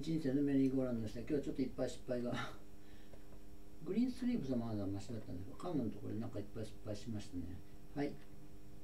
人生のメリーゴーランドでした今日はちょっといっぱい失敗が。グリーンスリーブ様はまだマシだったんですけどカムのところでなんかいっぱい失敗しましたね。はい。